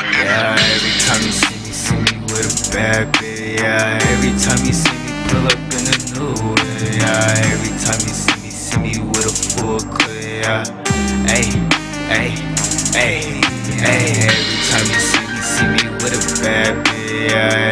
time you see me, see me with a bad bitch, yeah. Every time you see me pull up in a new way, yeah. Every time you see me, see me with a full clip, yeah. Hey, hey, hey, hey. Every time you see me, see me with a bad bitch, yeah.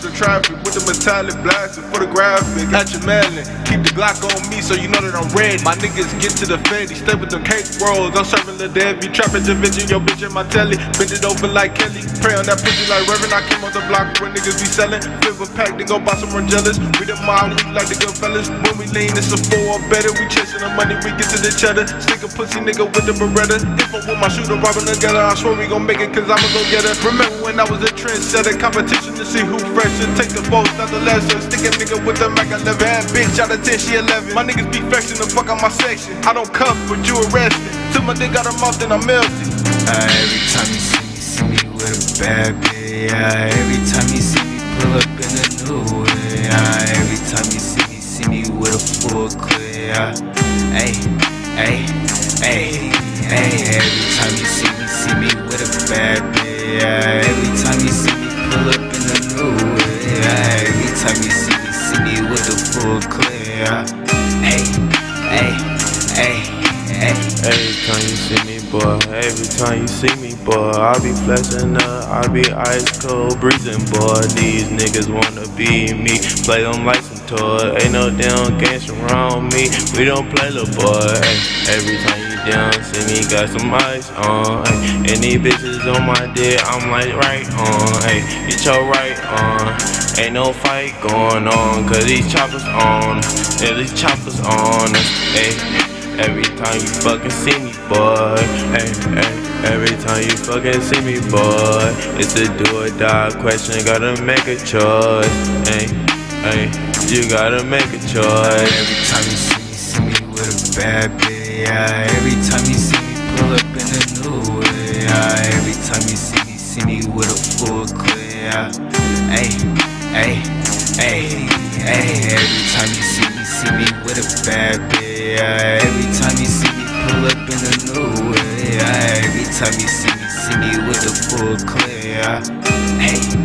Through the traffic with the metallic blasting for the graphic. At your melon, keep the Glock on me so you know that I'm ready. My niggas get to the Fed, stay with them cake rolls. I'm serving the Debbie, trapping Da Vinci, your bitch in my telly. Bend it over like Kelly, pray on that pussy like Reverend. I came on the block where niggas be selling. Flip a pack, then go buy some jealous. We the mob, we like the good fellas. When we lean, it's a four or better. We chasing the money, we get to the cheddar. Stick a pussy nigga with the Beretta. If I'm with my shooter, robbing together, I swear we gon' make it, cause I'ma go get her. Remember when I was a trendsetter? set competition to see who fresh and take the votes, not the lesser. Stick a nigga with the Mac 11 and bitch out of 10, she 11. My niggas be flexing the fuck out my section. I don't cuff, but you arrested. Till my dick got a mouth, then I'm melted. Uh, every time you see me, see me with a bad bitch. Yeah, every time you see me pull up in a new way. Yeah, every time you see me, see me with a full. Yeah, uh, hey, hey, hey, hey. Every time you see me, see me with a bad bitch. Yeah, every time you see me pull up boy, every time you see me, boy, I be flexing up, I be ice cold breezing, boy. These niggas wanna be me, play them like some toy. Ain't no damn gangster around me, we don't play little boy. Every time you down, see me got some ice on. Any bitches on my dick, I'm like right on. Hey, get your right on. Ain't no fight going on, cause these choppers on. Yeah, these choppers on us. Every time you fucking see me, boy. Hey, hey. Every time you fucking see me, boy, it's a do or die question. Gotta make a choice. Hey, hey, you gotta make a choice. Every time you see me, see me with a bad bitch yeah. Every time you see me pull up in a new way, yeah. Every time you see me, see me with a full clip, yeah. Hey, hey, hey, hey. Every time you see me, see me with a bad bitch, yeah. In a new way, yeah. Every time you see me, see me with a full hey, hey.